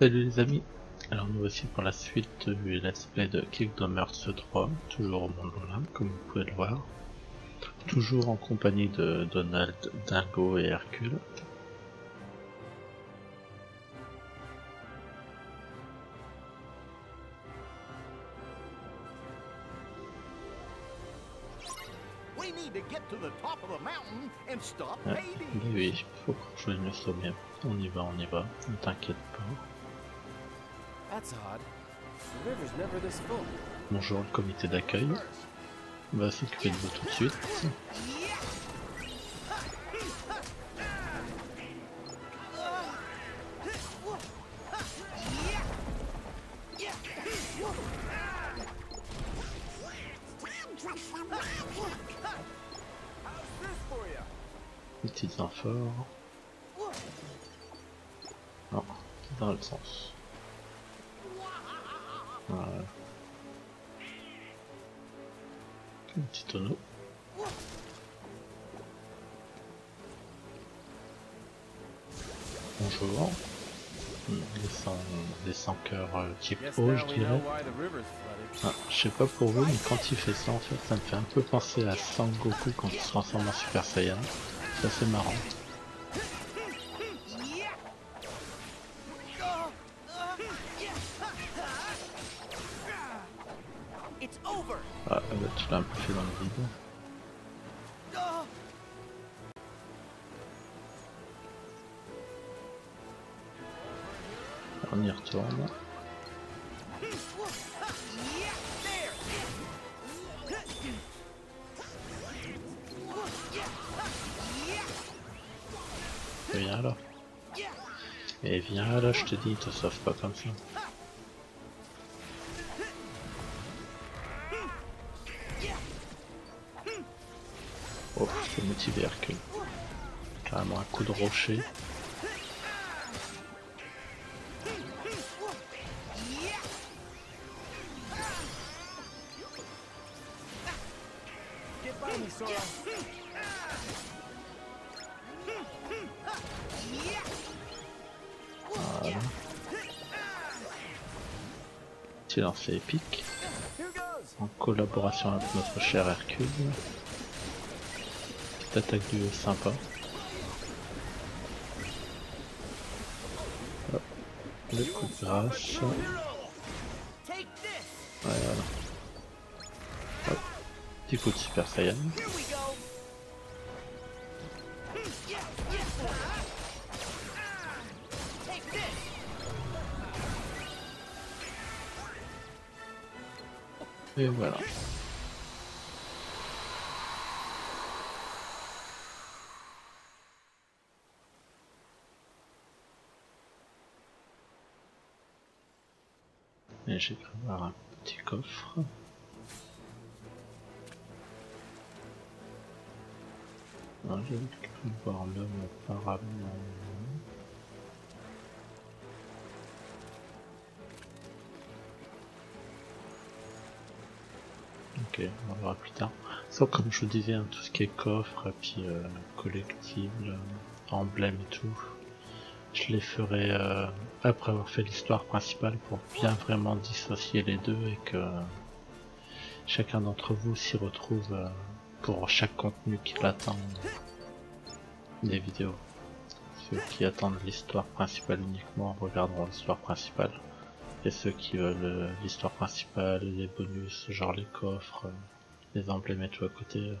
Salut les amis, alors nous voici pour la suite du let's play de Kingdom Hearts 3, toujours au monde Olympe comme vous pouvez le voir. Toujours en compagnie de Donald, Dingo et Hercule. Hades. oui, oui, il faut qu'on joigne le sommet. On y va, on y va, ne t'inquiète pas. Bonjour le comité d'accueil. On va s'occuper de vous tout de suite. Petites amphores. Non, dans le sens. Un petit tonneau. Bonjour. Les 100, les 100 cœurs euh, type now je dirais. Ah, je sais pas pour vous, mais quand il fait ça, en fait, ça me fait un peu penser à Sangoku quand il se transforme en Super Saiyan. C'est assez marrant. Viens là. Et viens là, je te dis, te sauve pas comme ça. Oh, je peux motiver Hercule. Carrément un coup de rocher. Voilà. Petit lancer épique. En collaboration avec notre cher Hercule. Petite attaque du haut sympa. Hop. Le coup de grâce. Petit coup de Super Saiyan. Et voilà. J'ai voir un petit coffre. Voir l'homme apparemment. Ok, on verra plus tard. Ça, comme je vous disais, hein, tout ce qui est coffre, et puis euh, collectible, euh, emblème et tout, je les ferai euh, après avoir fait l'histoire principale pour bien vraiment dissocier les deux et que chacun d'entre vous s'y retrouve pour chaque contenu qui l'attend des vidéos. Ceux qui attendent l'histoire principale uniquement regarderont l'histoire principale. Et ceux qui veulent euh, l'histoire principale, les bonus, genre les coffres, euh, les emblèmes et tout à côté, euh,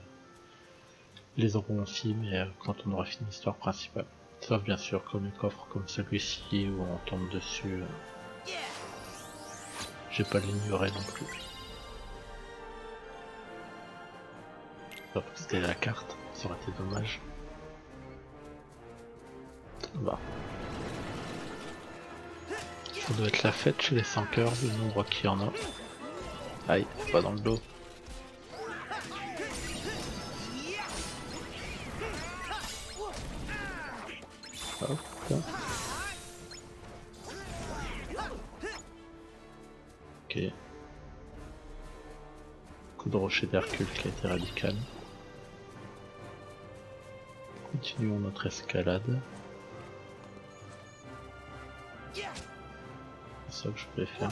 les auront aussi, mais quand on aura fini l'histoire principale. Sauf bien sûr comme les coffres comme celui-ci où on tombe dessus. euh, J'ai pas l'ignorer non plus. C'était la carte, ça aurait été dommage. Bah. Ça doit être la fête chez les 100 cœurs, le nombre qu'il y en a. Aïe, pas dans le dos. Ok. Coup de rocher d'Hercule qui a été radical. Continuons notre escalade. Ça que je faire.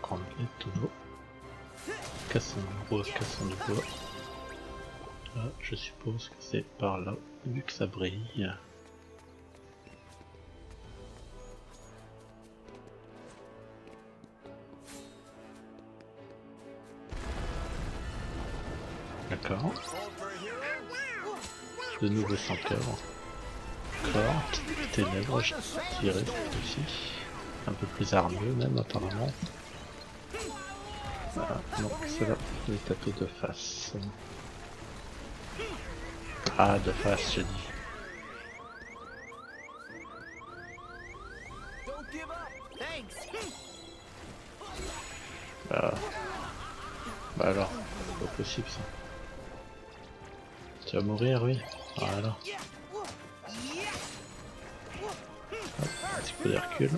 Prendre les tonneaux. Cassons du bois, cassons du bois. Là, je suppose que c'est par là, vu que ça brille. De nouveau sans cœur. Corps, ténèbres, j'ai tiré ici. Un peu plus armeux même apparemment. Voilà, c'est là, les taper de face. Ah, de face, j'ai dit. Bah, bah alors, pas possible ça. Tu vas mourir, oui. Voilà. Un petit peu de.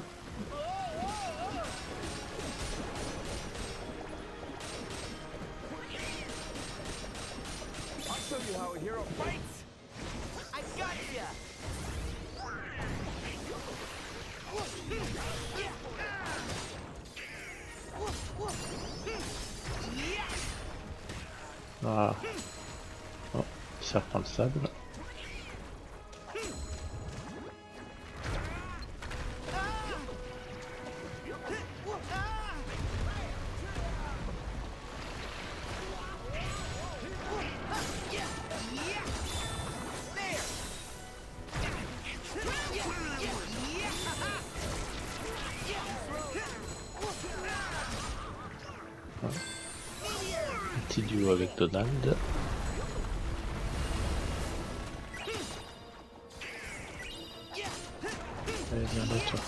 Duo avec Donald. Allez, viens toi.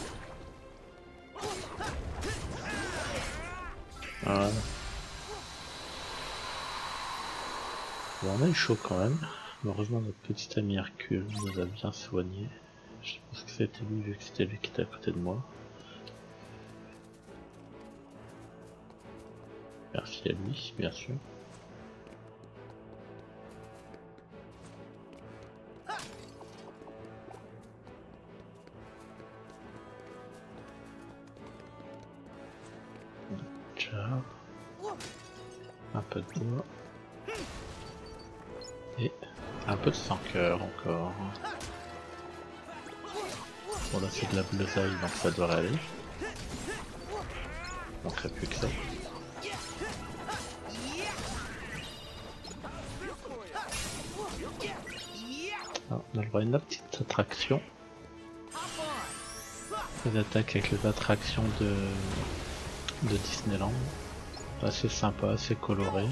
Voilà. Bon, on a eu chaud quand même. Heureusement, notre petit ami Hercule nous a bien soignés. Je pense que c'était lui, vu que c'était lui qui était à côté de moi. Merci à lui, bien sûr. Donc ça devrait aller. Manquerait plus que ça. Ah, on a le droit une petite attraction. Une attaque avec les attractions de, de Disneyland. Assez sympa, assez coloré.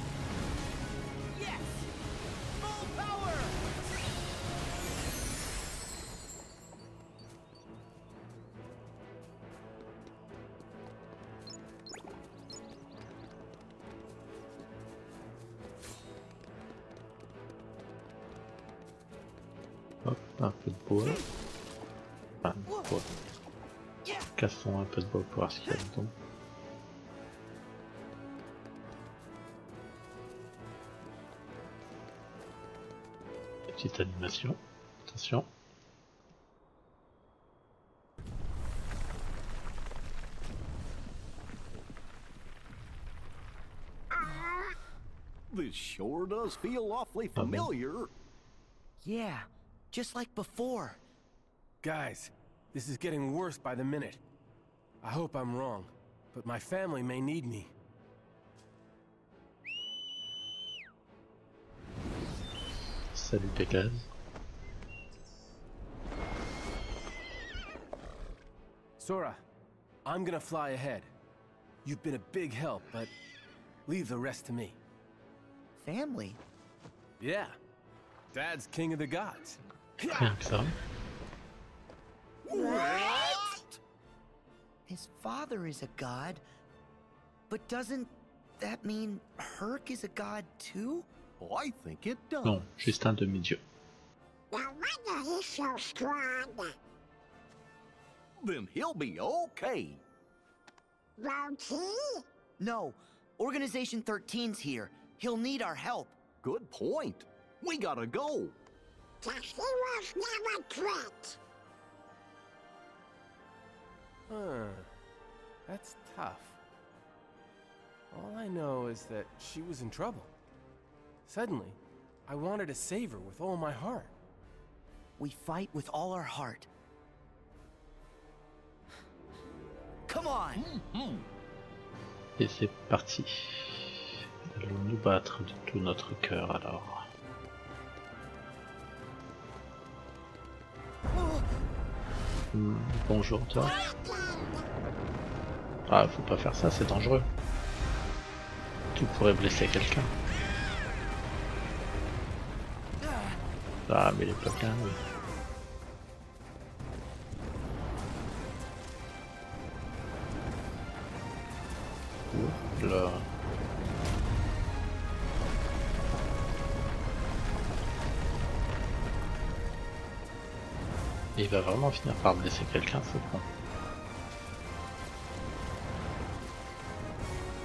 Cassons un peu de bois pour voir ce qu'il y a dedans. Petite animation. Attention. This sure does feel awfully familiar. Yeah, just like before. Guys, this is getting worse by the minute. I hope I'm wrong, but my family may need me. Salut Pégase. Sora, I'm gonna fly ahead. You've been a big help, but leave the rest to me. Family? Yeah. Dad's king of the gods. Rien que ça. What? His father is a god, but doesn't that mean Herc is a god too? Oh, I think it does. Non, juste un demi-dieu. No wonder he's so strong. Then he'll be okay. Won't he? No, Organization 13's here. He'll need our help. Good point. We gotta go. The heroes never quit. Huh. That's tough. All I know is that she was in trouble. Suddenly, I wanted to save her with all my heart. We fight with all our heart. Come on! Et c'est parti. Allons nous battre de tout notre cœur alors. Hmm, bonjour toi. Ah, faut pas faire ça, c'est dangereux. Tu pourrais blesser quelqu'un. Ah, mais pas bien, oui. Ouh là. Il va vraiment finir par blesser quelqu'un, c'est con.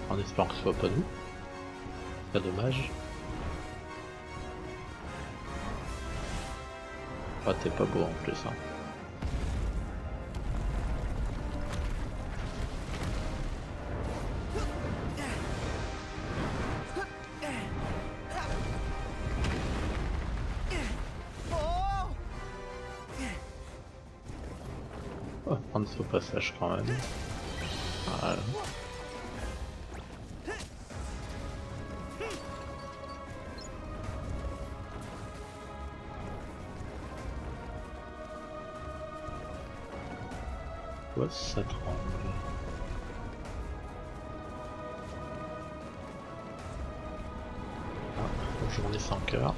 En espérant que ce soit pas nous. Pas dommage. Ah, t'es pas beau en plus. Hein. Passage quand même. Voilà. Pourquoi ça tremble Ah, journée sans cœur.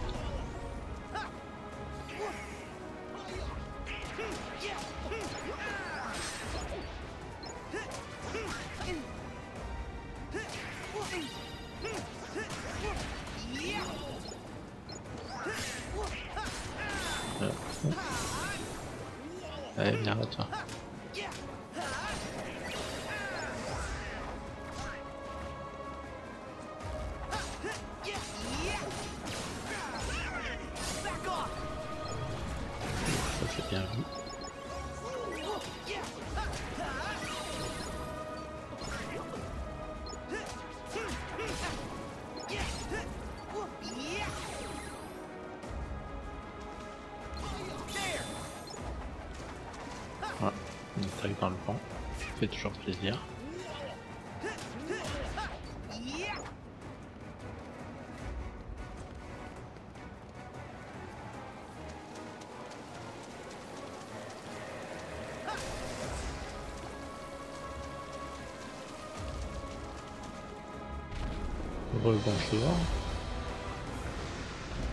Rebonjour.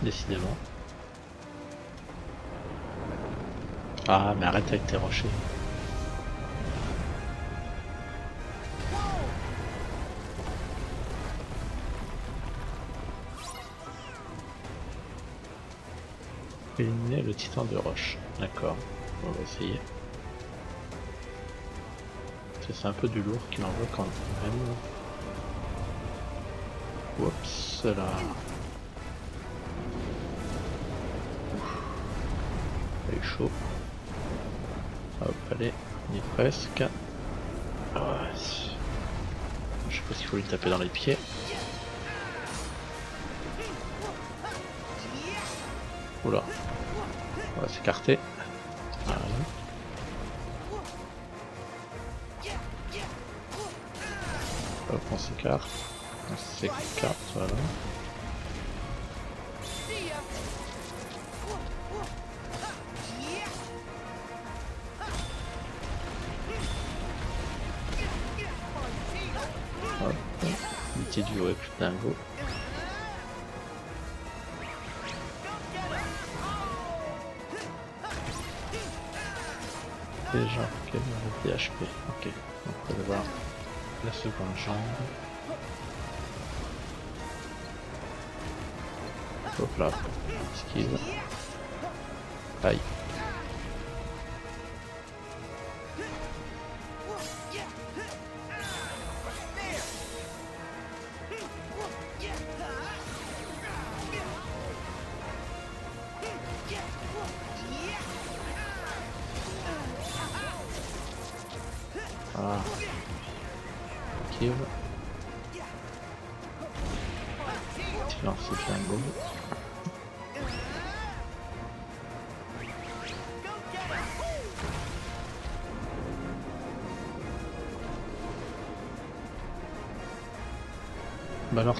Décidément. Ah, mais arrête avec tes rochers. Éliminer le titan de roche. D'accord. On va essayer. C'est un peu du lourd qu'il envoie quand même. Oups là. Ouf. Est chaud. Hop, allez, on est presque. Je sais pas s'il faut lui taper dans les pieds. Oula. On va s'écarter. Hop, on s'écarte. On s'écarte, voilà. Hop, duo avec le dingo. Déjà, ok, on a des HP. Ok, on va voir la seconde jambe. próximo. Pesquisa. Aí.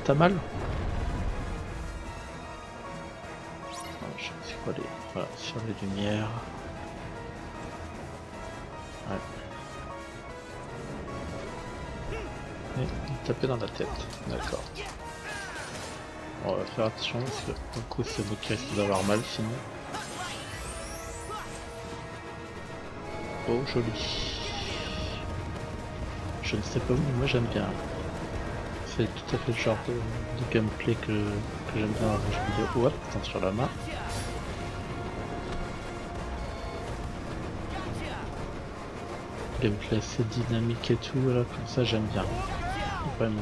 T'as mal Ah, c'est quoi les... Voilà, sur les lumières. Ouais. Taper dans la tête, d'accord. On va faire attention parce que du coup c'est moi qui risque d'avoir mal sinon. Oh joli. Je ne sais pas où, mais moi j'aime bien. C'est tout à fait le genre de, gameplay que, que j'aime bien attends sur la main. Gameplay assez dynamique et tout, là, comme ça j'aime bien. Vraiment.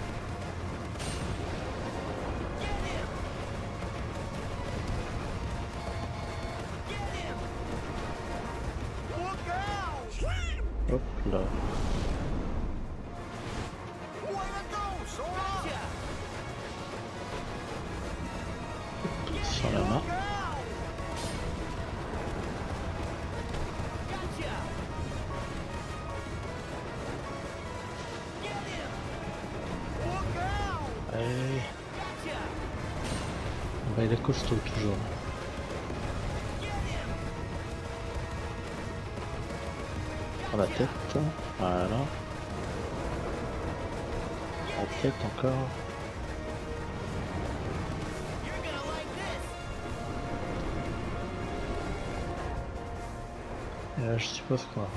Suppose qu'on va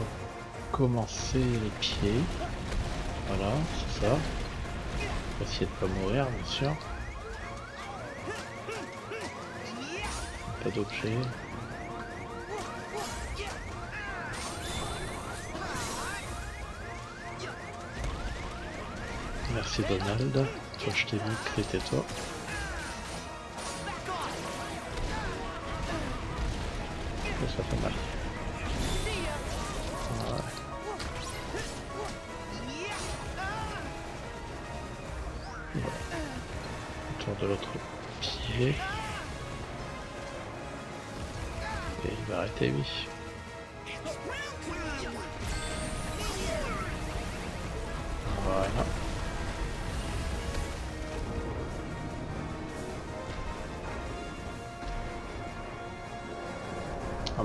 recommencer les pieds. Voilà, c'est ça. Va essayer de pas mourir, bien sûr. Pas d'objet. Merci Donald. Toi, je t'ai vu que c'était toi.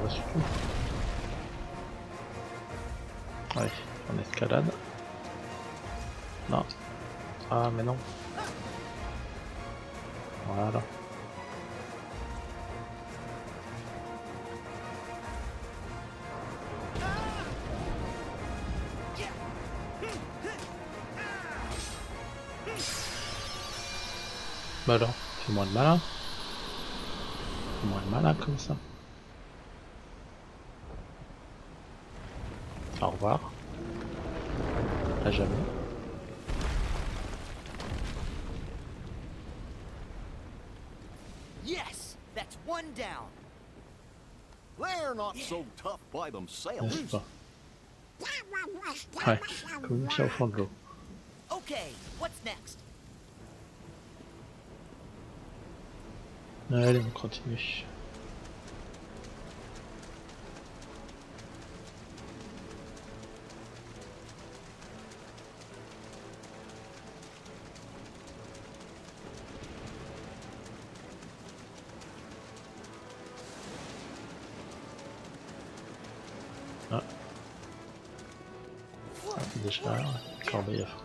Surtout. Ouais, en escalade. Non. Ah mais non. Voilà. Bah alors, fais-moi le malin. Fais-moi le malin comme ça. Revoir. À jamais. Yes! That's one down! They're not so tough by themselves. Ouais, comme une pierre au fond de l'eau. Okay, what's next? Allez, on continue.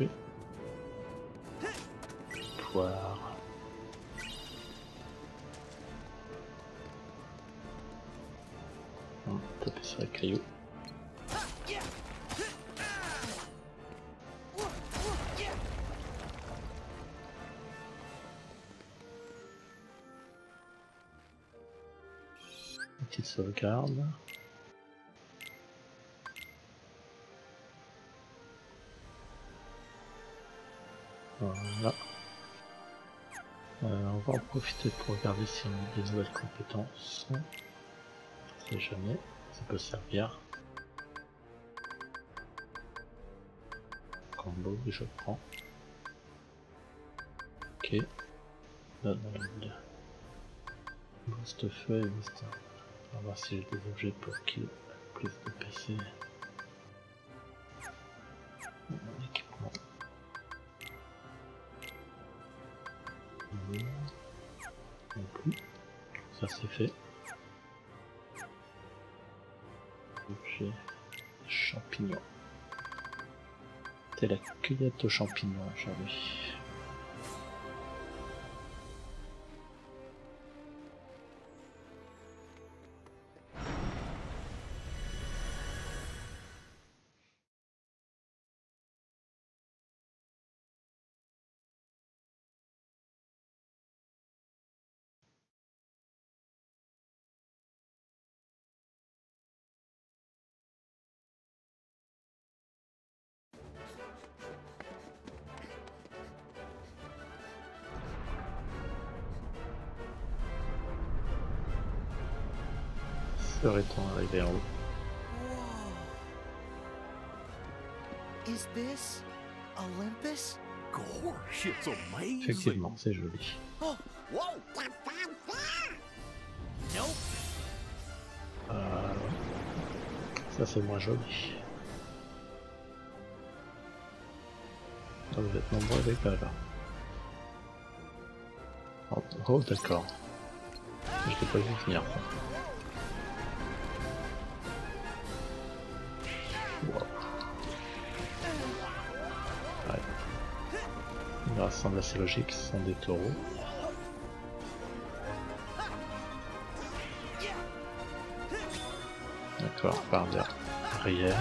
construit. Poire. On taper sur la caillou. Petite sauvegarde. Profiter pour regarder si on a des nouvelles compétences. On jamais, ça peut servir. Combo, je prends. Ok. Donald. Boost feu et boost. On va voir si j'ai des objets pour kill plus de PC. Équipement. Non. Ça c'est fait. Objet. Champignons. C'est la cueillette aux champignons aujourd'hui. C'est joli. Euh, ça c'est moins joli. Vous êtes nombreux avec là. Oh, oh, d'accord. Je l'ai pas vu ça. Semble assez logique, ce sont des taureaux. D'accord, par derrière.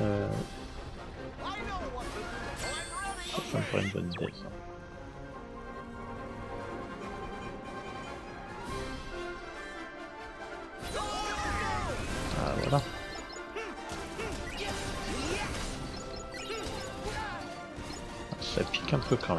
Euh, ça, me paraît une bonne idée. On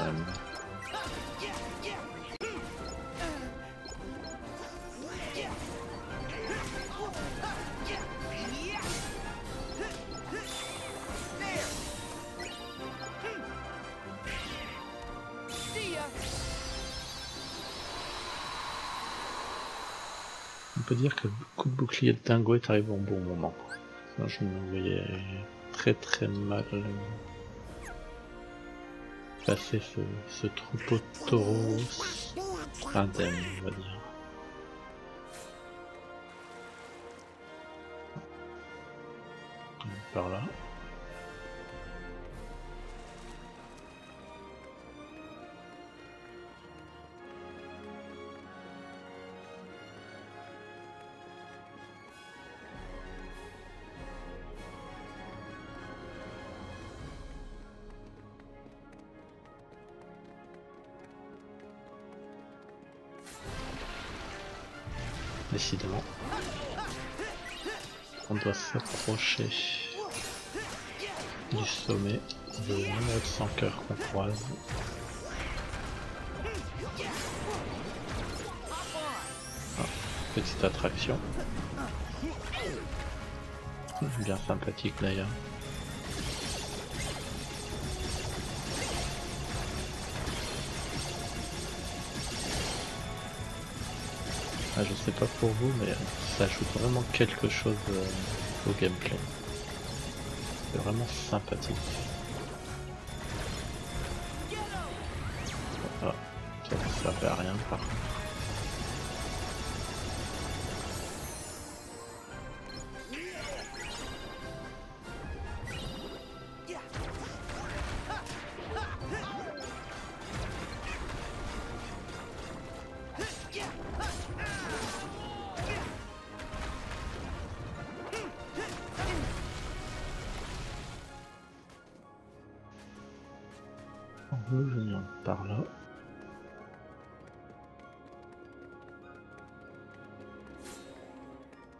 peut dire que le coup de bouclier de Dingo est arrivé au bon moment. Sinon, je me voyais très très mal passer ce, troupeau de taureaux indemne, on va dire. On doit s'approcher du sommet de numéro de 100 cœurs qu'on croise. Ah, petite attraction. Bien sympathique d'ailleurs. Ah, je sais pas pour vous, mais ça ajoute vraiment quelque chose euh, au gameplay. C'est vraiment sympathique.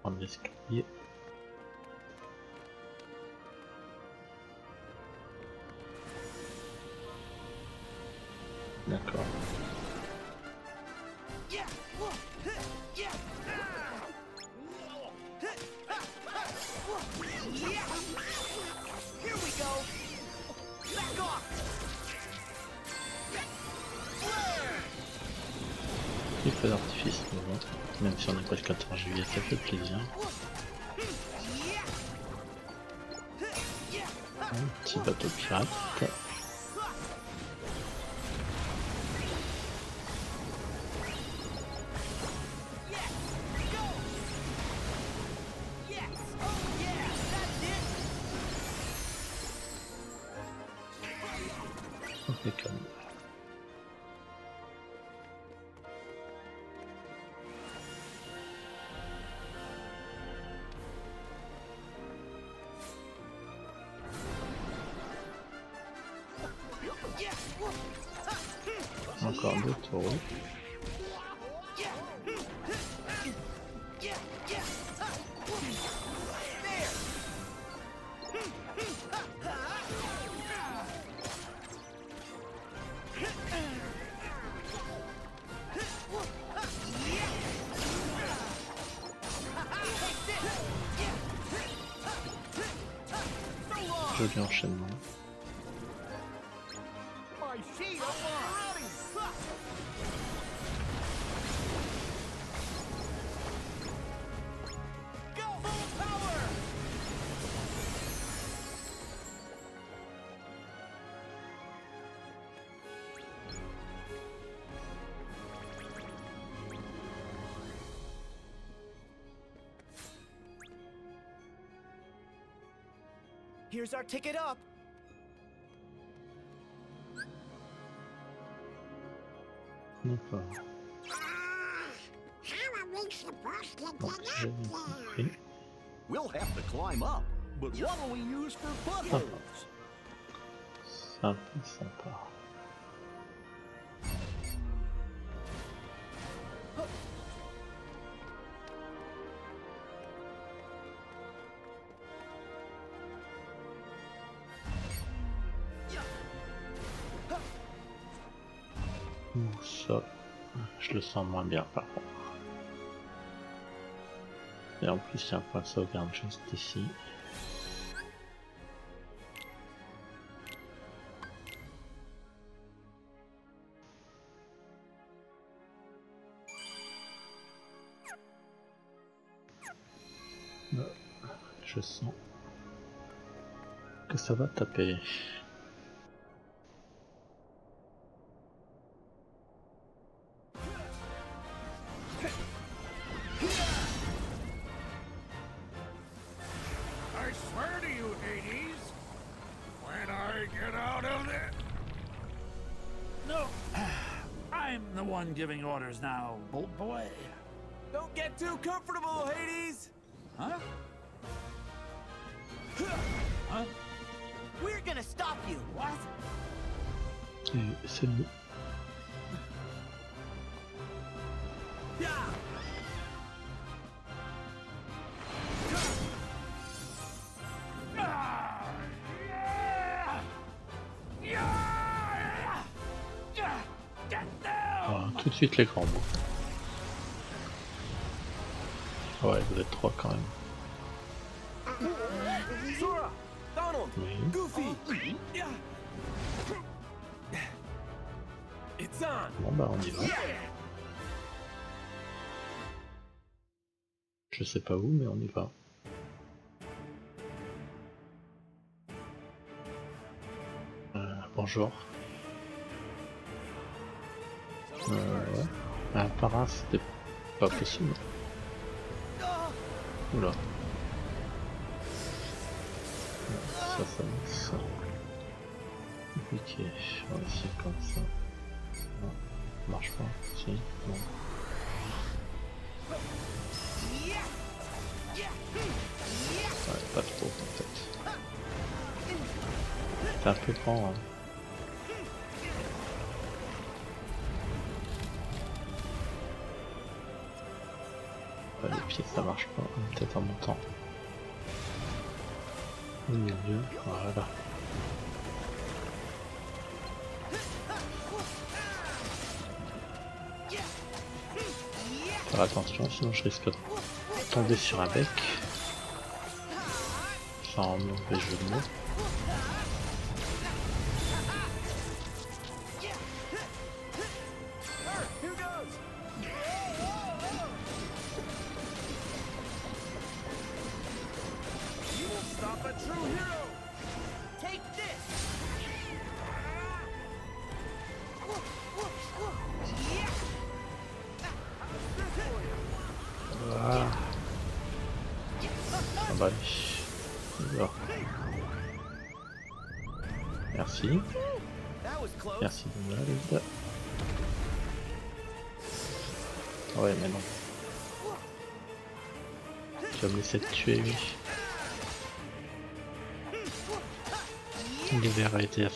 Prendre l'escalier. D'accord. Pas le 14 juillet, ça fait plaisir. Un petit bateau pirate. Here's our ticket up. Non pas. How are we supposed to get okay. up there? We'll have to climb up, but what'll we use for footholds? Sympa, sympa. Sens moins bien par contre. Et en plus, il y a un point de sauvegarde juste ici. Euh, Je sens que ça va taper. Tout de suite les grands mots. Ouais, vous êtes trois quand même. Oui. Bon bah on y va. Je sais pas où, mais on y va. Euh, bonjour. Par un, c'était pas possible. Oula. Ça, ça, ça. Ok, on va essayer comme ça. Ça marche pas. Si, non. Pas trop peut-être. C'est un peu grand. Ça marche pas, peut-être en montant. Au milieu, voilà. Faire attention, sinon je risque de tomber sur un bec. Sans mauvais jeu de mots.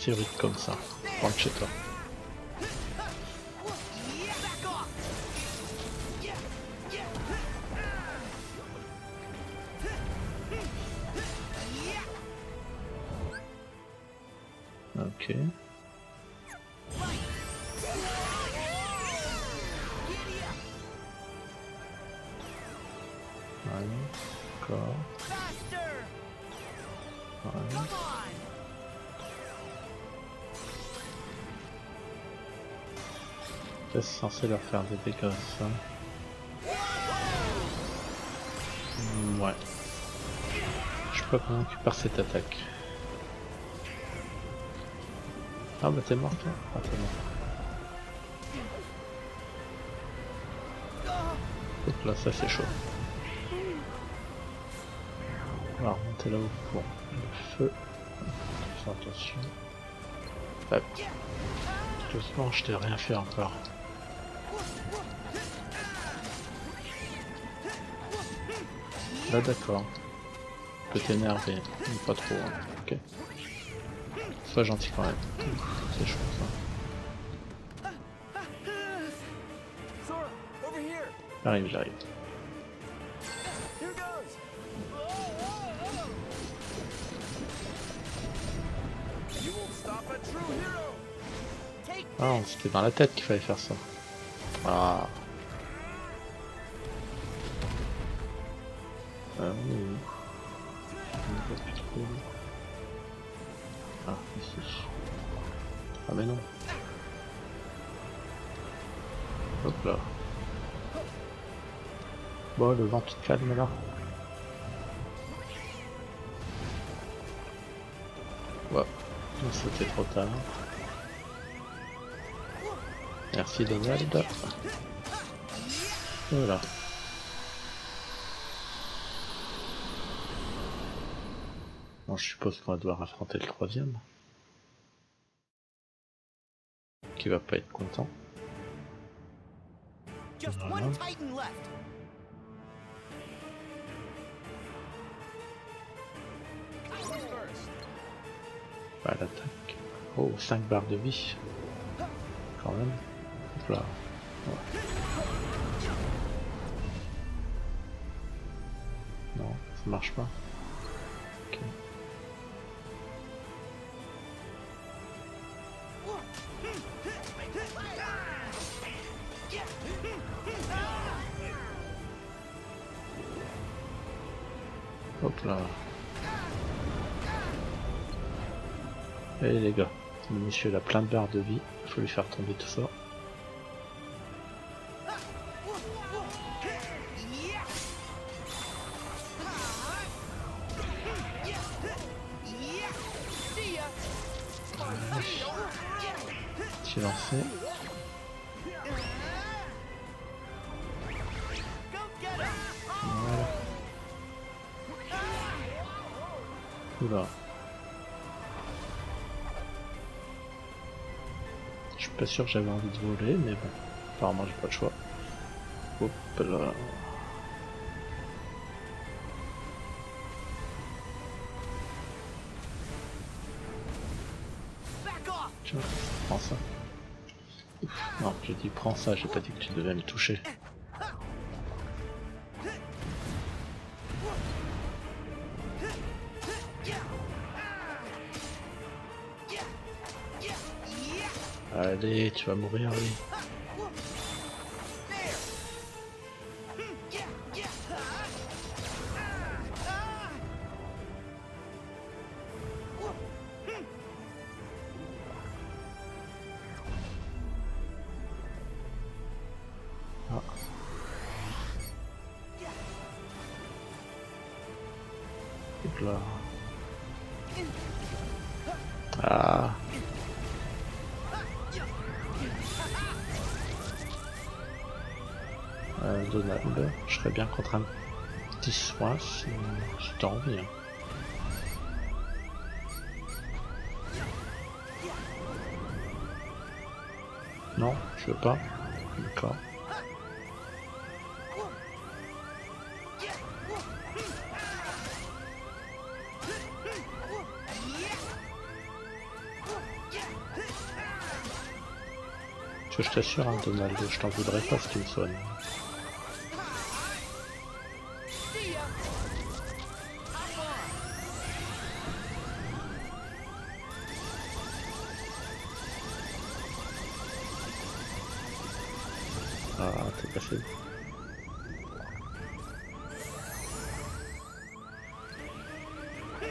Assez rude comme ça. Rentre chez toi. Censé leur faire des dégâts ça. Ouais. Je suis pas convaincu par cette attaque. Ah bah t'es mort toi Ah t'es mort. Hop là ça c'est chaud. On va remonter là-haut pour le feu. Fais attention. Hop. Doucement je t'ai rien fait encore. Ah d'accord. Je peux t'énerver, pas trop. Hein. Ok. Sois gentil quand même. C'est chaud ça. J'arrive, j'arrive. Ah, c'était dans la tête qu'il fallait faire ça. Ah. Le vent qui te calme là. Ouais, c'était trop tard. Merci Donald. Voilà. Bon, je suppose qu'on va devoir affronter le troisième. Qui va pas être content. just Voilà. Pas l'attaque. Oh, 5 barres de vie. Quand même. Là. Non, ça marche pas. Hop là. Allez les gars, monsieur a plein de barres de vie, faut lui faire tomber tout ça. Sûr j'avais envie de voler, mais bon, apparemment j'ai pas le choix. Hop là. Tiens, prends ça. Non, j'ai dit prends ça, j'ai pas dit que tu devais me toucher. Tu vas mourir, oui. Serais bien contre un petit soin si, t'as envie. hein. Non, je veux pas? D'accord. Je t'assure, hein, Donald, je t'en voudrais pas si tu me soignes. T'es passé.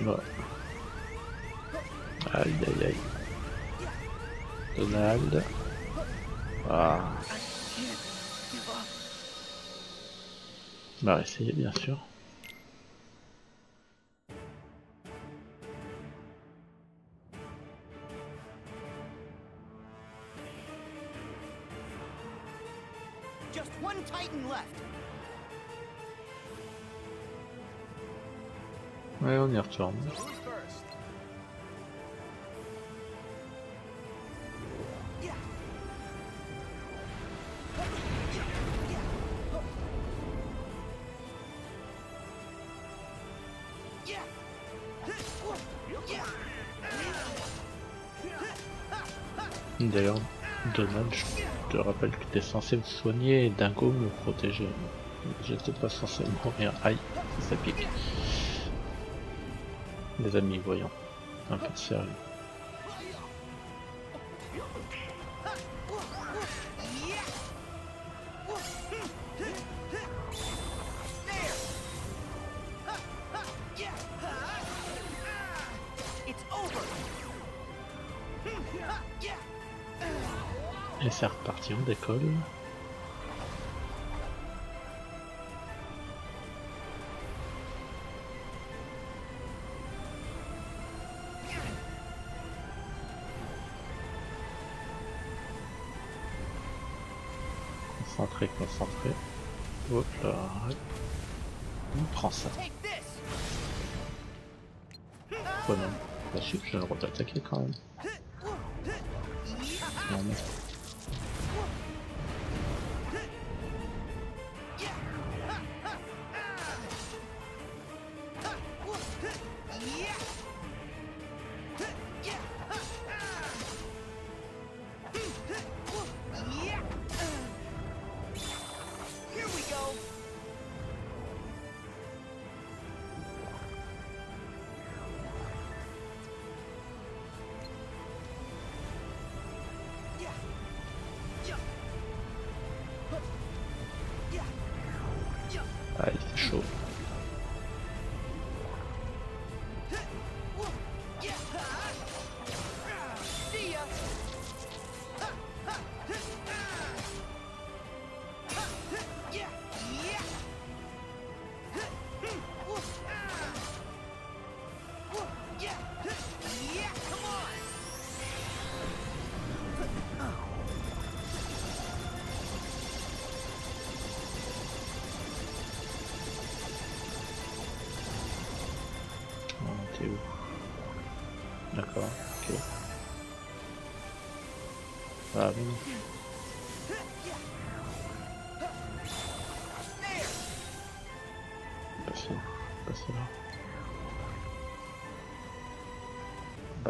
Bon. Aïe aïe aïe. Donald. Ah. Bah essayez bien sûr. D'ailleurs, Donald, je te rappelle que t'es censé me soigner et Dingo me protéger. J'étais pas censé mourir. Aïe, ça pique. Les amis, voyons. Un peu de sérieux. Et c'est reparti, on décolle.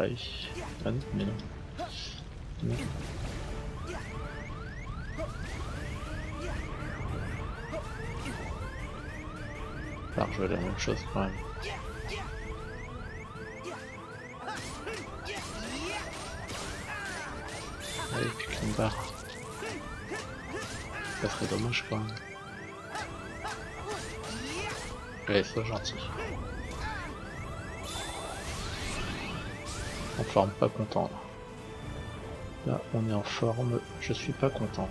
Bereich dran. Nee, nee. Da ich würde einen Schuss rein. Ich bin wach. Das wird immer spannend. Ja, ist so schatzig. Forme, pas content là. On est en forme, je suis pas content.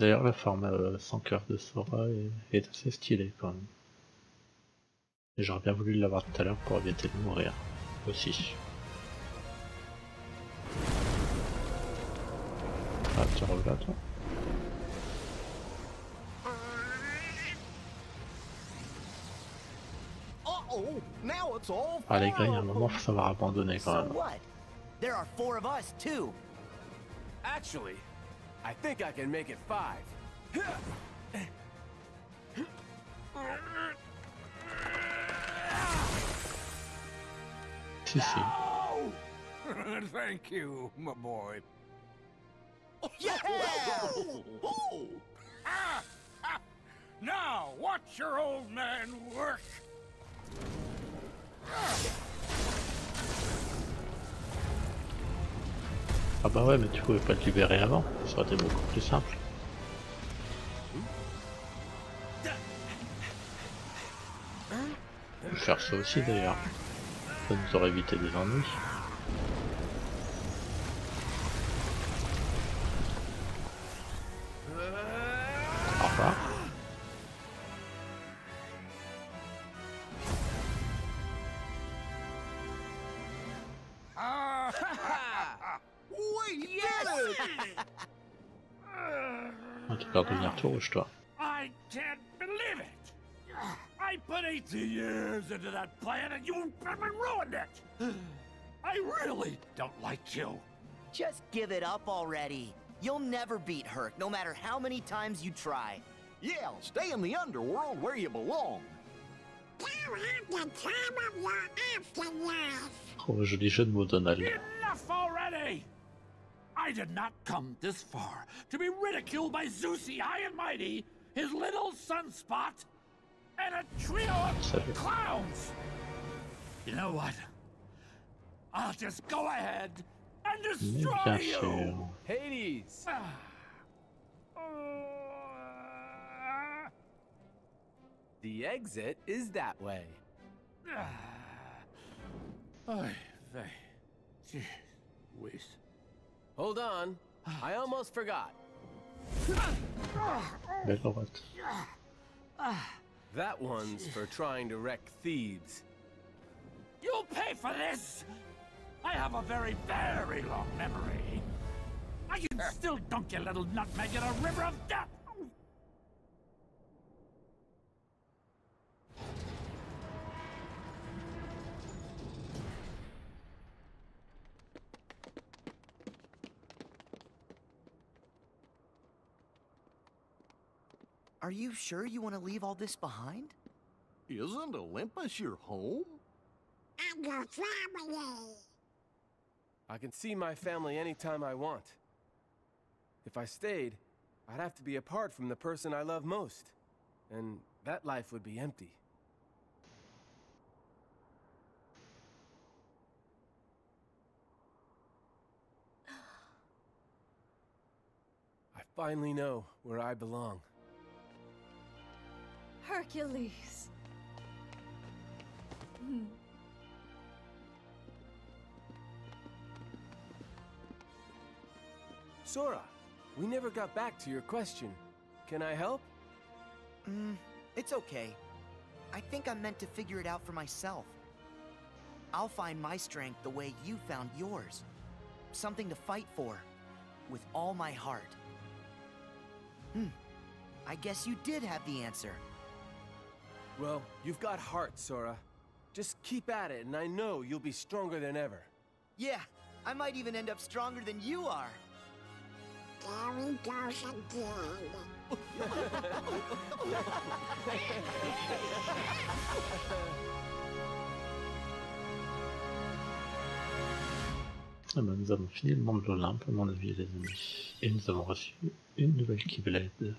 D'ailleurs, la forme euh, sans cœur de Sora est, est assez stylée quand même. Et j'aurais bien voulu l'avoir tout à l'heure pour éviter de mourir. Aussi. Ah, tu toi? Now it's all Ah, les gars, il y a un moment, faut savoir abandonner quand même. what? There are four of us, too. Actually, I think I can make it five. Si, si. Oh! Thank you, my boy. Yeah! Ah! Ah! Now, watch your old man work. Ah bah ouais, mais tu pouvais pas te libérer avant. Ça aurait été beaucoup plus simple. Faire ça aussi d'ailleurs. Ça nous aurait évité des ennuis. Va peur de devenir tout rouge toi. I can't believe it! I put 18 years into that plan and you ruined it! I really don't like you. Just give it up already. You'll never beat Herc, no matter how many times you try. Yeah, stay in the underworld where you belong. You have the time of your afterlife. Oh, joli jeu de mots Donald. Enough already! I did not come this far to be ridiculed by Zeusy High and Mighty, his little sunspot, and a trio of clowns! You know what? I'll just go ahead and destroy bien you! Hades! Uh, The exit is that way. Oy vey. Gee whiz. Hold on. I almost forgot. Belle. That one's for trying to wreck Thebes. You'll pay for this! I have a very, very long memory. I can still dunk your little nutmeg in a river of death! Are you sure you want to leave all this behind? Isn't Olympus your home? And your family. I can see my family anytime I want. If I stayed, I'd have to be apart from the person I love most. And that life would be empty. I finally know where I belong. Hercules. Hmm. Sora, we never got back to your question. Can I help? Mm, it's okay. I think I'm meant to figure it out for myself. I'll find my strength the way you found yours. Something to fight for. With all my heart. Hmm. I guess you did have the answer. Well, you've got heart, Sora. Just keep at it, and I know you'll be stronger than ever. Yeah, I might even end up stronger than you are. There he goes again. Ah bah, nous avons fini le monde de l'Olympe, à mon avis, les amis. Et nous avons reçu une nouvelle Keyblade.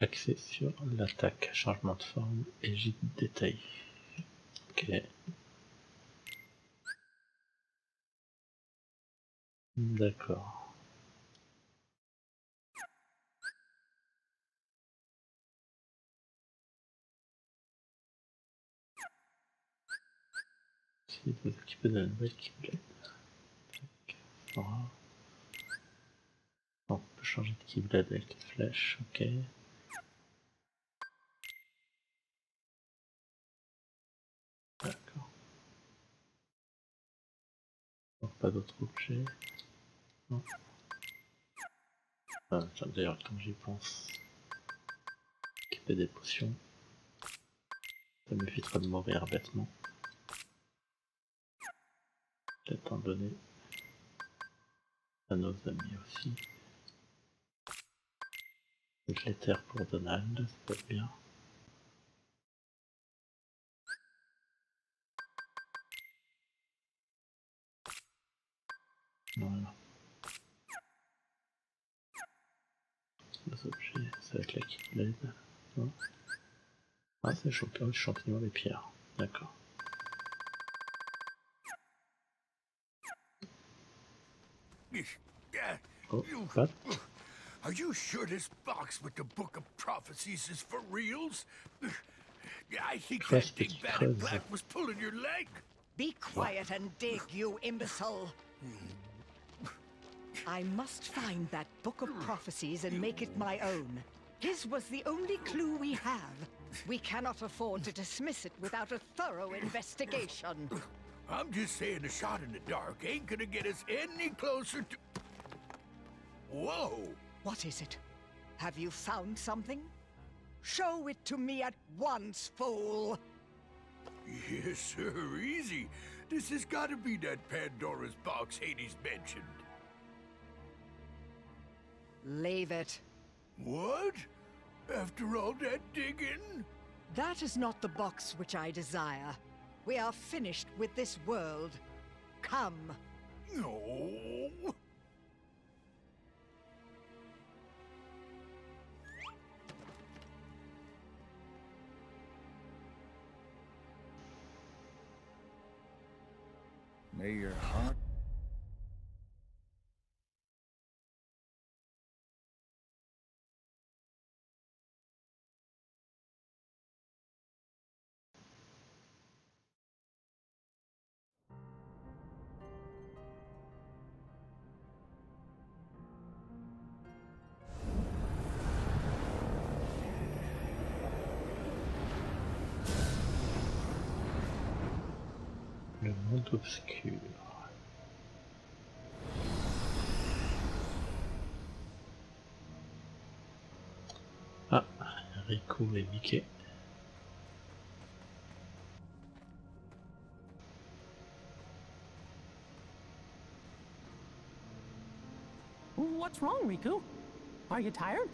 Accès sur l'attaque, changement de forme et gîte détaillé. Ok. D'accord. Si vous équipez de la nouvelle Keyblade. On peut changer de Keyblade avec les flèches, ok. Pas d'autres objets. Ah, d'ailleurs, quand j'y pense, équiper des potions, ça m'évitera de mourir bêtement. Peut-être en donner à nos amis aussi. Avec l'éther pour Donald, ça peut être bien. Voilà. Les objets, c'est avec la Keyblade. Non Ah, c'est le champignon, champignon des pierres. D'accord. Oh, what? Are you sure this box with the Book of Prophecies is for reals? I think Trust that big is bat in crazy. black was pulling your leg. Be quiet and dig, you imbecile. I must find that book of prophecies and make it my own. His was the only clue we have. We cannot afford to dismiss it without a thorough investigation. I'm just saying a shot in the dark ain't gonna get us any closer to... Whoa! What is it? Have you found something? Show it to me at once, fool! Yes, sir, easy. This has gotta be that Pandora's box Hades mentioned. Leave it. What? After all that digging? That is not the box which I desire. We are finished with this world. Come. No. May your heart Le monde. Ah, Riku et Mickey. What's wrong, Riku? Are you tired?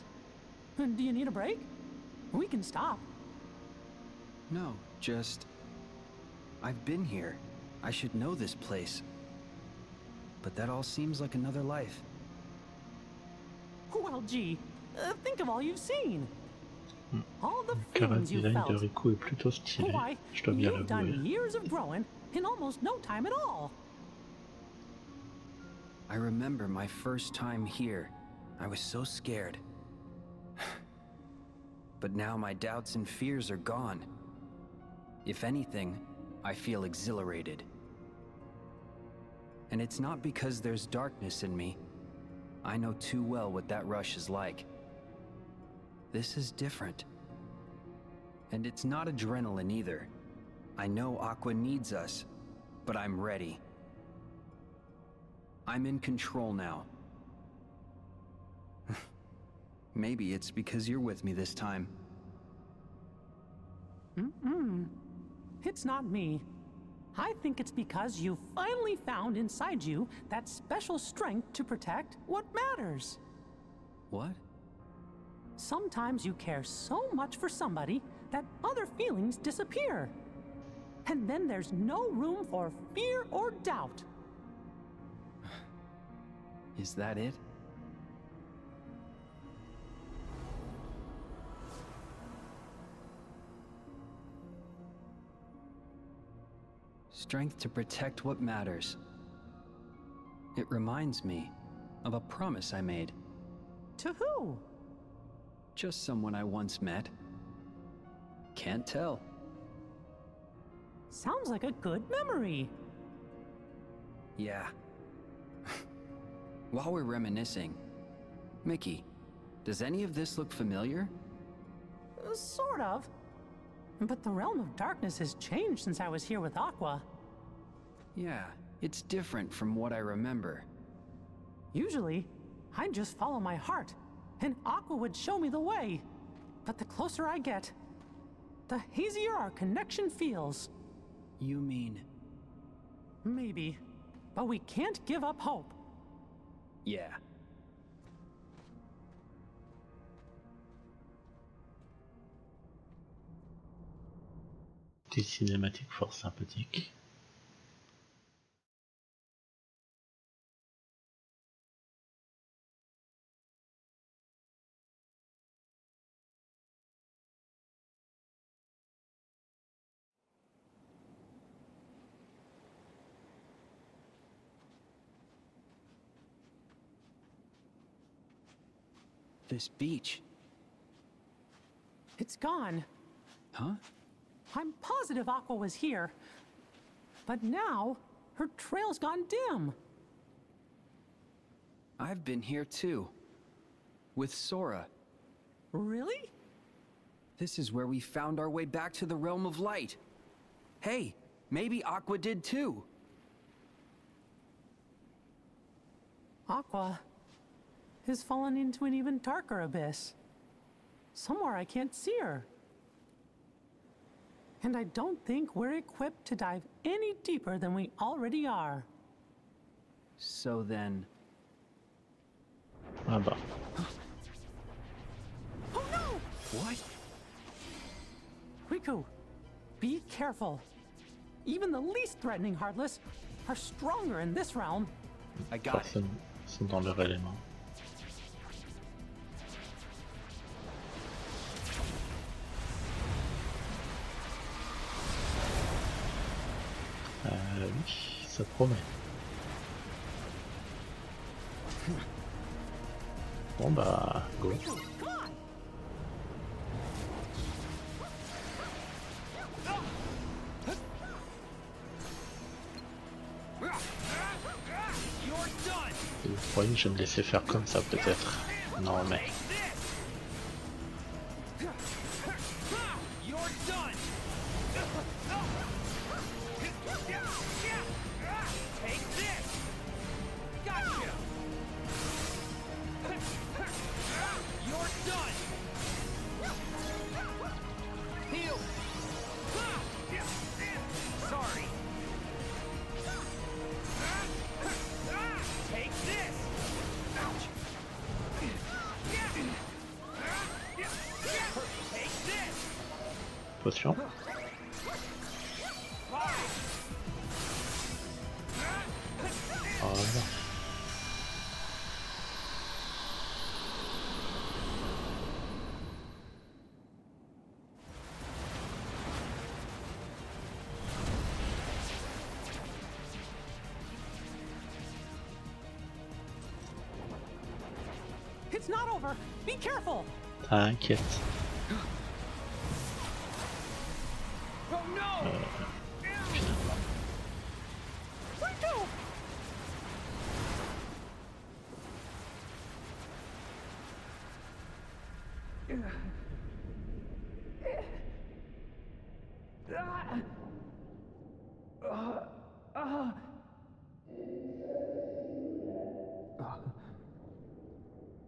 Do you need a break? We can stop. No, just. I've been here. I should know this place. But that all seems like another life. Well, gee, uh, think of all you've seen. All the Le feelings you've design de felt. Riku est plutôt stylé, Why, je dois bien you've done years of growing in almost no time at all. I remember my first time here. I was so scared. But now my doubts and fears are gone. If anything, I feel exhilarated. And it's not because there's darkness in me. I know too well what that rush is like. This is different. And it's not adrenaline either. I know Aqua needs us, but I'm ready. I'm in control now. Maybe it's because you're with me this time. Mm-mm. It's not me. I think it's because you finally found inside you that special strength to protect what matters. What? Sometimes you care so much for somebody that other feelings disappear. And then there's no room for fear or doubt. Is that it? Strength to protect what matters. It reminds me of a promise I made. To who? Just someone I once met. Can't tell. Sounds like a good memory. Yeah. While we're reminiscing, Mickey, does any of this look familiar? Uh, Sort of. But the realm of darkness has changed since I was here with Aqua. Yeah, it's different from what I remember. Usually, I'd just follow my heart, and Aqua would show me the way. But the closer I get, the hazier our connection feels. You mean. Maybe. But we can't give up hope. Yeah. Des cinématiques fort sympathiques. This beach. It's gone. Huh? I'm positive Aqua was here. But now, her trail's gone dim. I've been here too. With Sora. Really? This is where we found our way back to the realm of light. Hey, maybe Aqua did too. Aqua has fallen into an even darker abyss. Somewhere I can't see her. And I don't think we're equipped to dive any deeper than we already are. So then. Ah bah. Oh no! What? Riku, be careful. Even the least threatening Heartless are stronger in this realm. I got it. Personnes sont dans leur élément. Ça promet. Bon bah, go. Vous croyez que je vais me laisser faire comme ça peut-être? Non mais... It's not over! Be careful! T'inquiète. Oh no! Riku!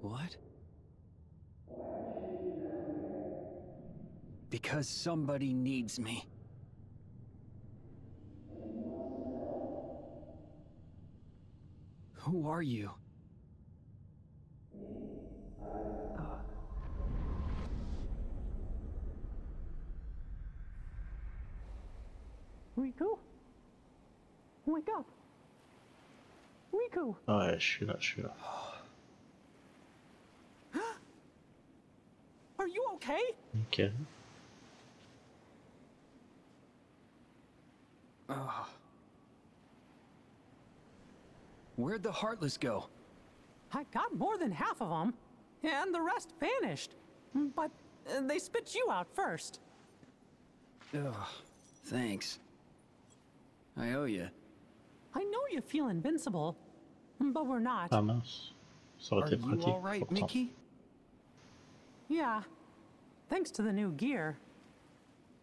What? Because somebody needs me. Who are you? Riku? Wake up! Riku! Ouais, je suis là, je. Are you okay? Nickel. Ugh. Where'd the Heartless go? I got more than half of them, and the rest vanished. But uh, they spit you out first. Ugh. Thanks. I owe you. I know you feel invincible, but we're not. Ah mince. Ça aurait Are été you pratique. all right, pourtant. Mickey? Yeah, thanks to the new gear.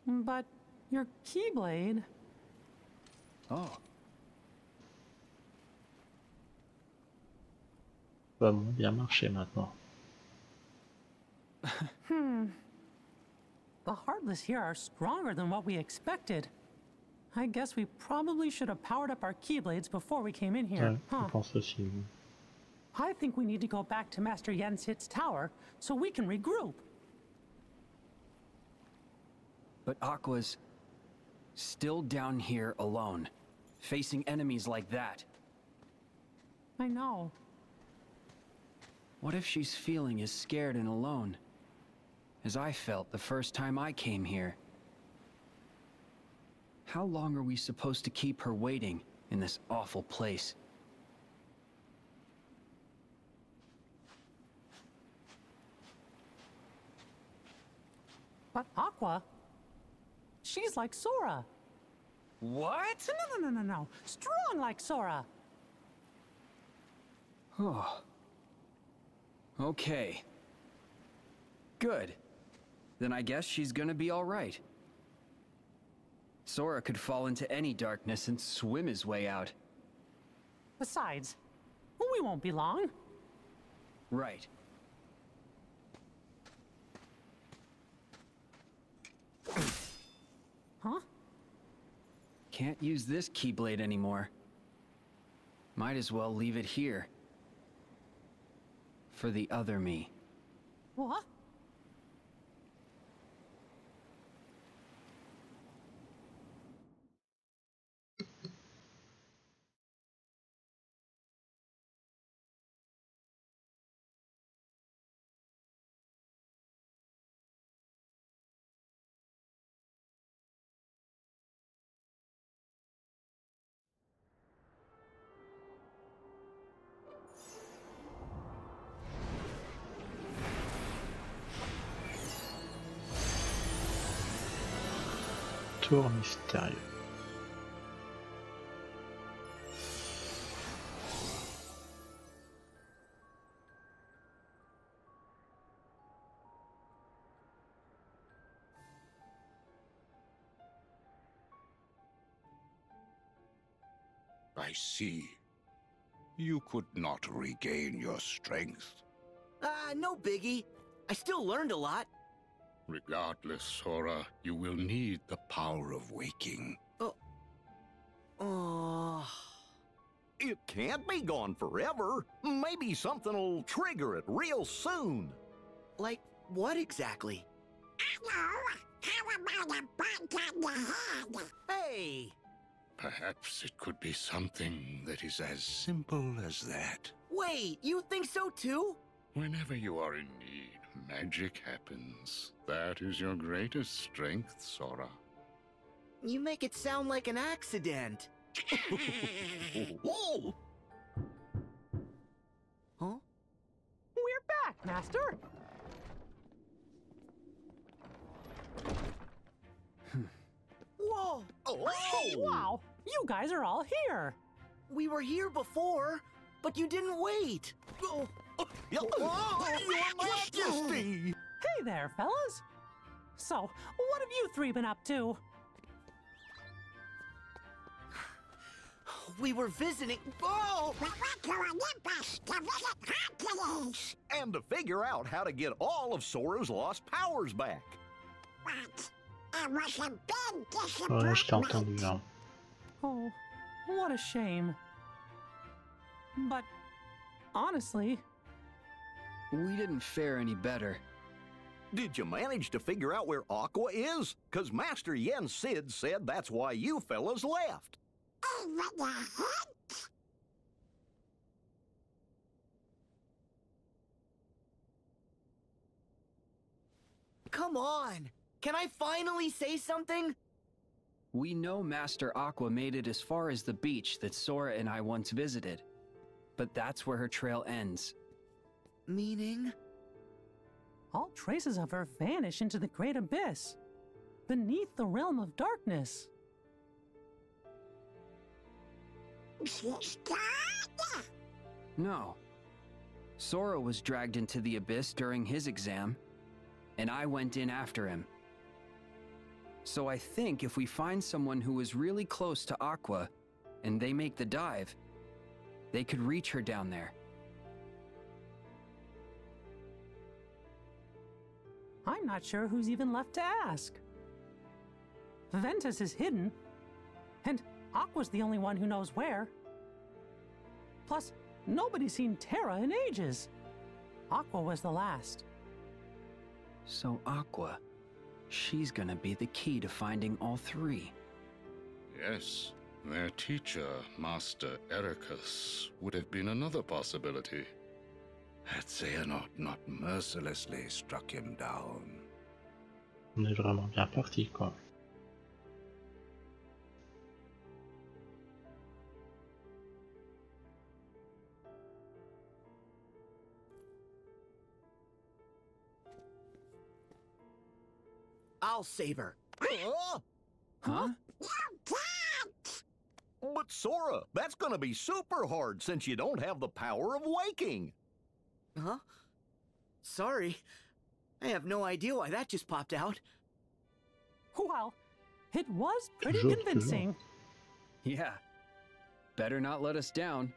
But your Keyblade. Oh, va moins bien marcher maintenant. Hmm. The Heartless here are stronger than what we expected. I guess we probably should have powered up our Keyblades before we came in here, Ouais, huh? aussi. oui. I think we need to go back to Master Yensid's tower so we can regroup. but Aqua's still down here alone, facing enemies like that. I know. What if she's feeling as scared and alone as I felt the first time I came here? How long are we supposed to keep her waiting in this awful place? But Aqua, she's like Sora. What? No, no, no, no, no. Strong like Sora. Oh. Okay. Good. Then I guess she's gonna be alright. Sora could fall into any darkness and swim his way out. Besides, we won't be long. Right. Huh? Can't use this Keyblade anymore. Might as well leave it here. For the other me. What? Tour mystérieux. I see. You could not regain your strength. Ah, no biggie. I still learned a lot. Regardless, Sora, you will need the power of waking. Oh. It can't be gone forever. Maybe something'll trigger it real soon. Like, what exactly? Hello? How about a bite on the head? Hey! Perhaps it could be something that is as simple as that. Wait, you think so too? Whenever you are in need, magic happens. That is your greatest strength, Sora. You make it sound like an accident. Whoa! Huh? We're back, Master. Whoa! Oh! Wow, you guys are all here. We were here before, but you didn't wait. Oh, oh, Your Majesty! Hey there, fellas. So, what have you three been up to? we were visiting. Oh! We went to Olympus to visit Hercules. And to figure out how to get all of Sora's lost powers back. But it was a big Ouais, je t'ai disappointment. entendu. Oh, what a shame. But, honestly, We didn't fare any better. Did you manage to figure out where Aqua is? Cause Master Yen Sid said that's why you fellas left. Even a hint? Come on! Can I finally say something? We know Master Aqua made it as far as the beach that Sora and I once visited. But that's where her trail ends. Meaning? all traces of her vanish into the great abyss, beneath the realm of darkness. She's gone? No. Sora was dragged into the abyss during his exam, and I went in after him. So I think if we find someone who is really close to Aqua, and they make the dive, they could reach her down there. I'm not sure who's even left to ask. Ventus is hidden, and Aqua's the only one who knows where. Plus, nobody's seen Terra in ages. Aqua was the last. So Aqua, she's gonna be the key to finding all three. Yes, their teacher, Master Eraqus, would have been another possibility. Had Xehanort not not mercilessly struck him down. On est vraiment bien parti, quoi. I'll save her. Huh? Huh? But Sora, that's gonna be super hard since you don't have the power of waking. Huh? Sorry. I have no idea why that just popped out. Well, it was pretty Toujours, convincing. Yeah. Better not let us down.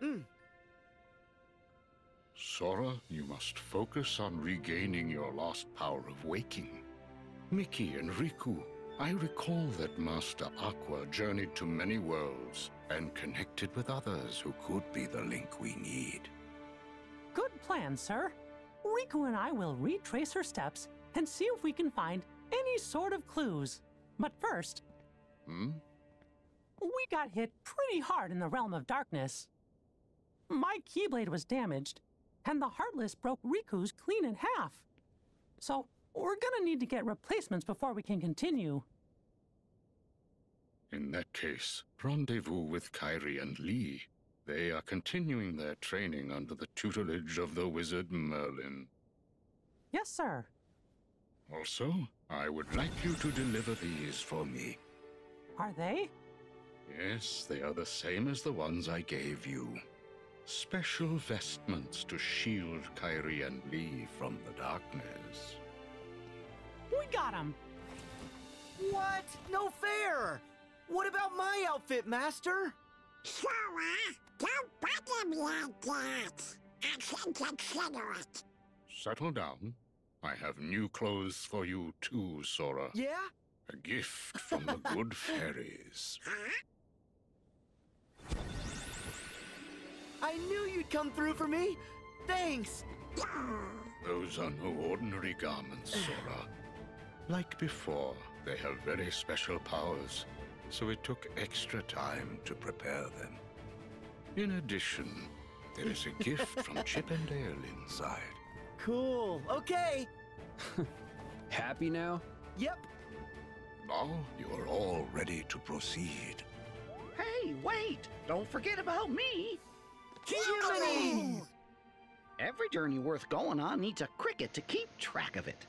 Hmm. Sora, you must focus on regaining your lost power of waking. Mickey and Riku, I recall that Master Aqua journeyed to many worlds and connected with others who could be the link we need. Good plan, sir. Riku and I will retrace her steps and see if we can find any sort of clues. But first, Hmm? we got hit pretty hard in the realm of darkness. My Keyblade was damaged, and the Heartless broke Riku's clean in half. So, we're gonna need to get replacements before we can continue. In that case, rendezvous with Kairi and Lea. They are continuing their training under the tutelage of the wizard Merlin. Yes, sir. Also, I would like you to deliver these for me. Are they? Yes, they are the same as the ones I gave you. Special vestments to shield Kairi and Lea from the darkness. We got them! What? No fair! What about my outfit, Master? Sora, don't bother me like that. I can consider it. Settle down. I have new clothes for you too, Sora. Yeah? A gift from the good fairies. I knew you'd come through for me. Thanks. Those are no ordinary garments, Sora. Like before, they have very special powers, so it took extra time to prepare them. In addition, there is a gift from Chip and Dale inside. Cool. Okay. Happy now? Yep. Now you are all ready to proceed. Hey, wait! Don't forget about me! Jiminy! Every journey worth going on needs a cricket to keep track of it.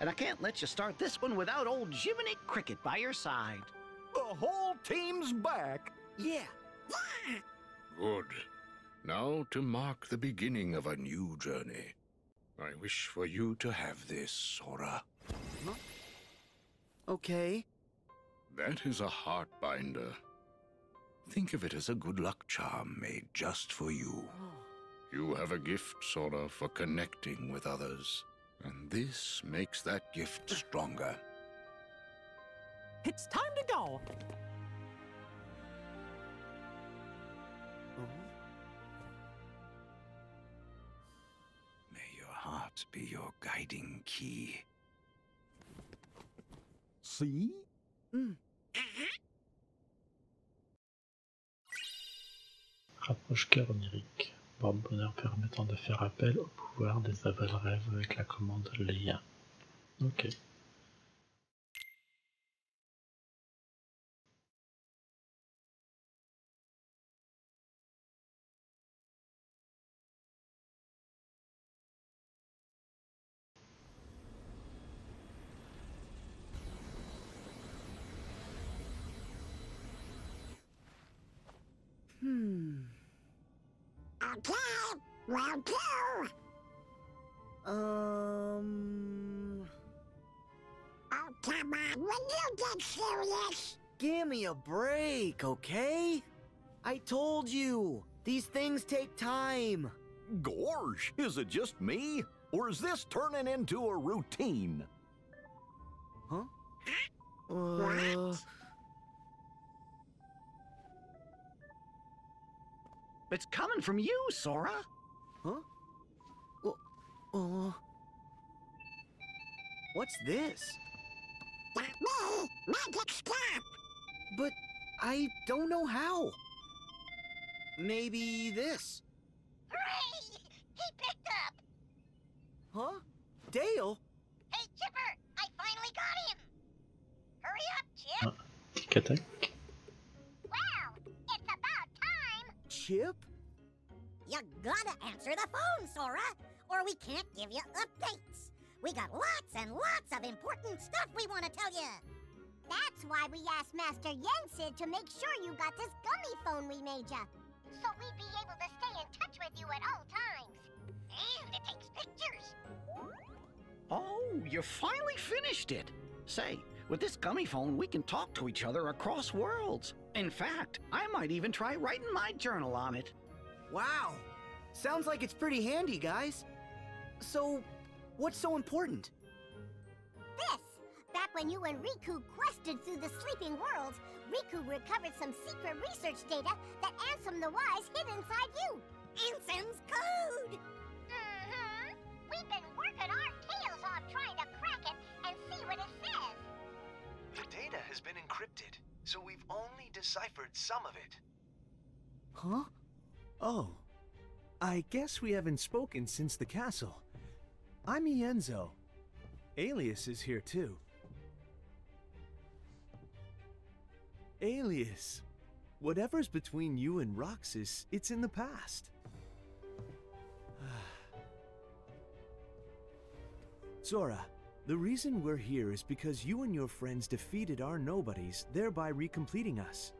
And I can't let you start this one without old Jiminy Cricket by your side. The whole team's back. Yeah. Good. Now to mark the beginning of a new journey. I wish for you to have this, Sora. Okay. That is a heart binder. Think of it as a good luck charm made just for you. You have a gift, Sora, for connecting with others. And this makes that gift stronger. It's time to go. Heart be your guiding key. See? Rapproche cœur onirique. Borne bonheur permettant de faire appel au pouvoir des aveules rêves avec la commande Leia. Ok. Okay, Well, too. Um. Oh, come on. Will you get serious? Give me a break, okay? I told you, these things take time. Gawrsh, is it just me? Or is this turning into a routine? Huh? Uh, It's coming from you, Sora. huh? Uh, what's this? That me. Magic stop. But I don't know how. Maybe this. Hooray! He picked up. Huh? Dale? Hey, Chipper, I finally got him. Hurry up, Chip. Tic attack. Well, Chip? You gotta answer the phone, Sora, or we can't give you updates. We got lots and lots of important stuff we want to tell you. That's why we asked Master Yen Sid to make sure you got this gummy phone we made you. So we'd be able to stay in touch with you at all times. And it takes pictures. Oh, you finally finished it. Say, with this gummy phone, we can talk to each other across worlds. In fact, I might even try writing my journal on it. Wow. Sounds like it's pretty handy, guys. So, what's so important? This! Back when you and Riku quested through the sleeping worlds, Riku recovered some secret research data that Ansem the Wise hid inside you. Ansem's code! Mm-hmm. We've been working our tails has been encrypted, so we've only deciphered some of it. Huh? Oh, I guess we haven't spoken since the castle. I'm Ienzo. Alias is here too. Alias, whatever's between you and Roxas, it's in the past. Sora, the reason we're here is because you and your friends defeated our nobodies, thereby recompleting us.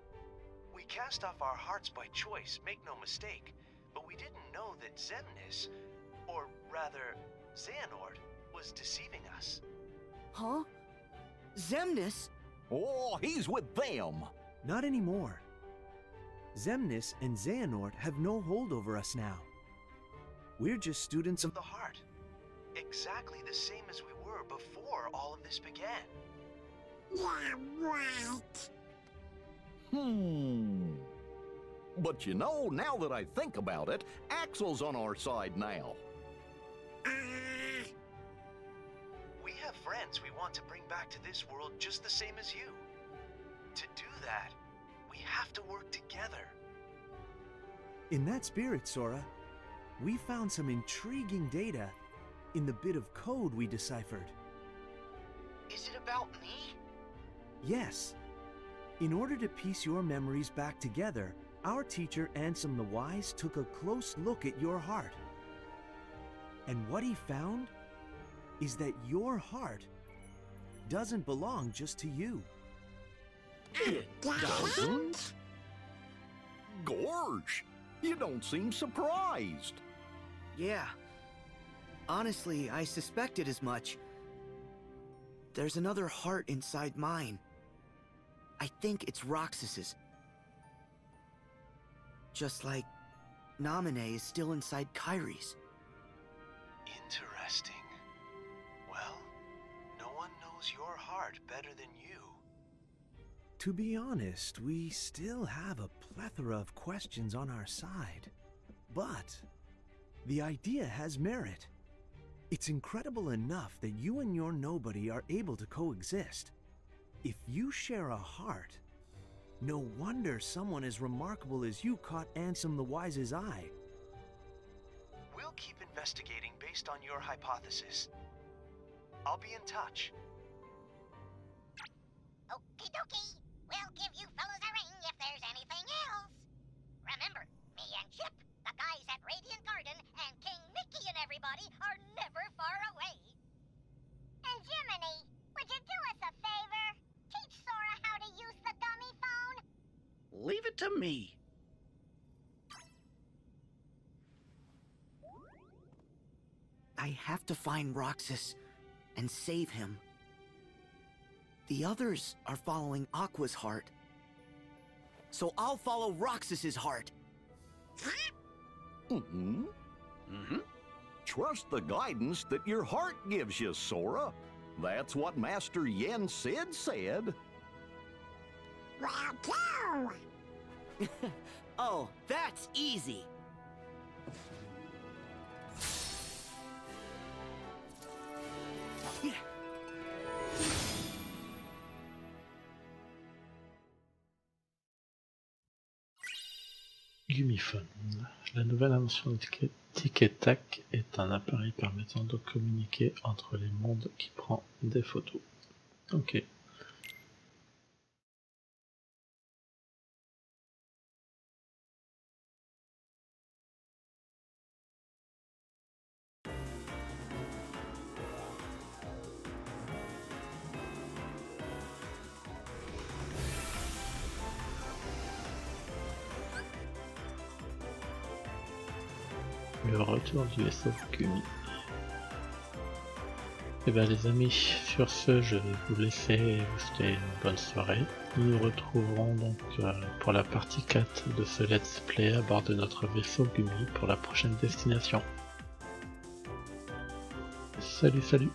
We cast off our hearts by choice, make no mistake, but we didn't know that Xemnas, or rather, Xehanort, was deceiving us. Huh? Xemnas? Oh, he's with them. Not anymore. Xemnas and Xehanort have no hold over us now. We're just students of The heart. Exactly the same as we were before all of this began. Yeah, right. Hmm. But you know, now that I think about it, Axel's on our side now. We have friends we want to bring back to this world just the same as you. To do that, we have to work together. In that spirit, Sora, we found some intriguing data in the bit of code we deciphered. Is it about me? Yes. In order to piece your memories back together, our teacher Ansem the Wise took a close look at your heart. And what he found is that your heart doesn't belong just to you. It doesn't? Gawrsh, you don't seem surprised. Yeah. Honestly, I suspected as much. There's another heart inside mine. I think it's Roxas's. Just like Naminé is still inside Kairi's. Interesting. Well, no one knows your heart better than you. To be honest, we still have a plethora of questions on our side. But the idea has merit. It's incredible enough that you and your nobody are able to coexist. If you share a heart, no wonder someone as remarkable as you caught Ansem the Wise's eye. We'll keep investigating based on your hypothesis. I'll be in touch. Okie dokie. We'll give you fellas a ring if there's anything else. Remember, me and Chip, the guys at Radiant Garden, and King Mickey and everybody are never far away. And Jiminy, would you do us a favor? Teach Sora how to use the gummy phone? Leave it to me. I have to find Roxas and save him. The others are following Aqua's heart. So I'll follow Roxas's heart. Mm-hmm. Mm-hmm. Trust the guidance that your heart gives you, Sora. That's what Master Yen Sid said. Well, too. oh, that's easy. La nouvelle invention de Tic et Tac est un appareil permettant de communiquer entre les mondes qui prend des photos. Du vaisseau Kumi. Et bien les amis, sur ce je vais vous laisser vous souhaiter une bonne soirée. Nous nous retrouverons donc euh, pour la partie 4 de ce let's play à bord de notre vaisseau Gumi pour la prochaine destination. Salut salut